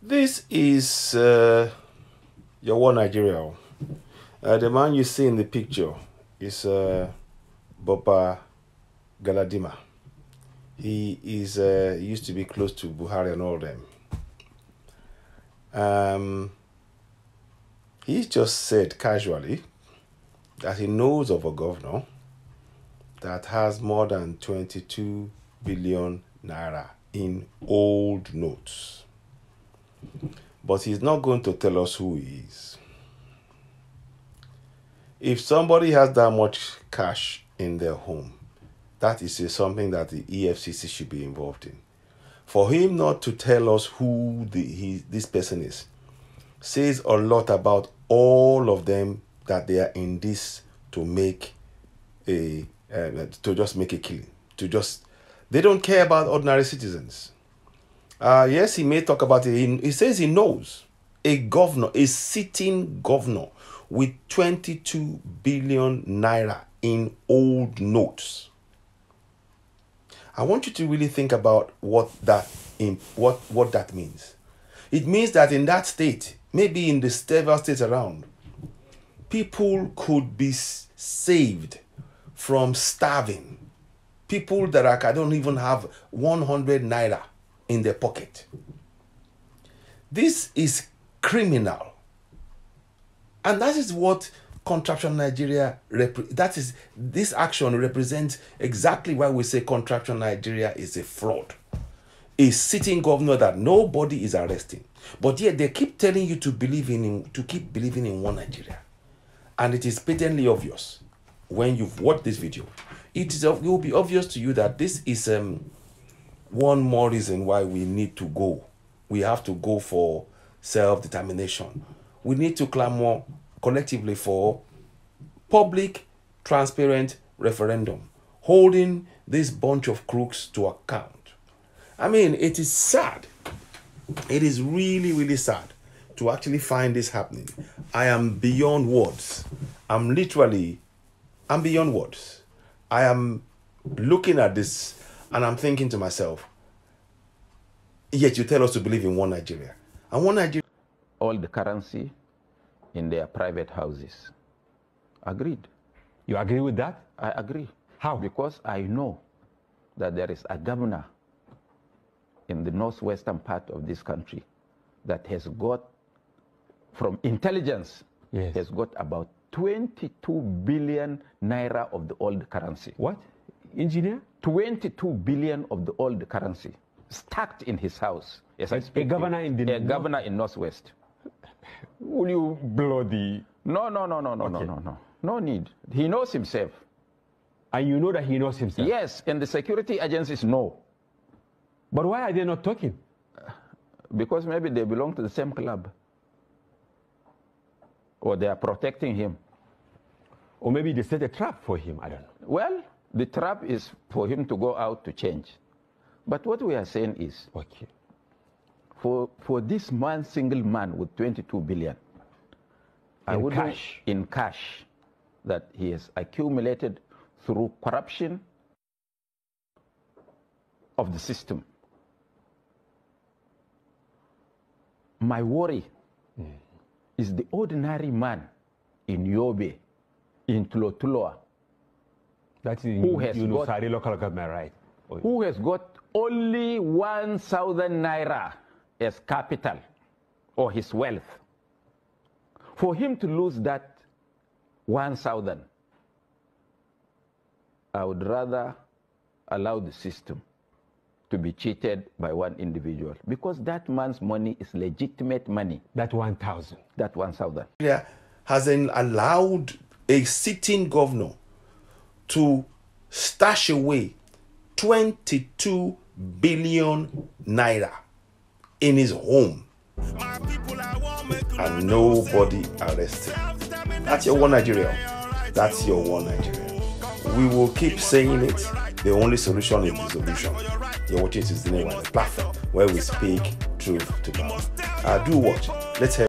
This is uh, your one Nigeria. Uh, the man you see in the picture is uh, Buba Galadima. He is uh, used to be close to Buhari and all them. Um, he just said casually that he knows of a governor that has more than 22 billion naira in old notes. But he's not going to tell us who he is. If somebody has that much cash in their home, that is something that the EFCC should be involved in. For him not to tell us who the, he, this person is says a lot about all of them that they are in this to make a uh, to just make a killing to just they don't care about ordinary citizens uh, yes he may talk about it. He, he says he knows a governor a sitting governor with 22 billion naira in old notes. I want you to really think about what that in what what that means. It means that in that state maybe in the several states around people could be saved from starving. People that are, I don't even have 100 naira in their pocket. This is criminal. And that is what contraption Nigeria that is this action represents exactly why we say contraption Nigeria is a fraud. A sitting governor that nobody is arresting. But yet they keep telling you to believe in him, to keep believing in one Nigeria. And it is patently obvious when you've watched this video. It is it will be obvious to you that this is um one more reason why we need to go. We have to go for self-determination. We need to clamor collectively for public, transparent referendum, holding this bunch of crooks to account. I mean, it is sad. It is really, really sad to actually find this happening. I am beyond words. I'm literally, I'm beyond words. I am looking at this and I'm thinking to myself, yet you tell us to believe in one Nigeria. And one Nigeria. All the currency in their private houses. Agreed. You agree with that? I agree. How? Because I know that there is a governor in the northwestern part of this country that has got, from intelligence, Yes. has got about 22 billion naira of the old currency. What? Engineer? 22 billion of the old currency stacked in his house. As I A- a speak you. governor in the a north- governor in northwest. Will you blow the... No, no, no, no, no, no, no, no. No need. He knows himself. And you know that he knows himself. Yes, and the security agencies know But why are they not talking? because maybe they belong to the same club or they are protecting him. Or maybe they set a trap for him. I don't know. Well, the trap is for him to go out to change. But what we are saying is Okay. for, for this man, single man with 22 billion, I In would cash. in cash that he has accumulated through corruption of the system. My worry mm. is the ordinary man in Yobe, in Tulotuloa, That is Who has you know, got- local government, right? Oh, who has got only 1,000 naira as capital or his wealth. For him to lose that 1,000, I would rather allow the system to be cheated by one individual because that man's money is legitimate money, That 1,000. that 1,000. Nigeria hasn't allowed a sitting governor to stash away 22 billion naira in his home and nobody arrested. That's your one Nigeria. That's your one Nigeria. We will keep saying it. The only solution is dissolution. You're watching Tuesday Night, the platform where we speak truth to power. Uh, do watch. Let's have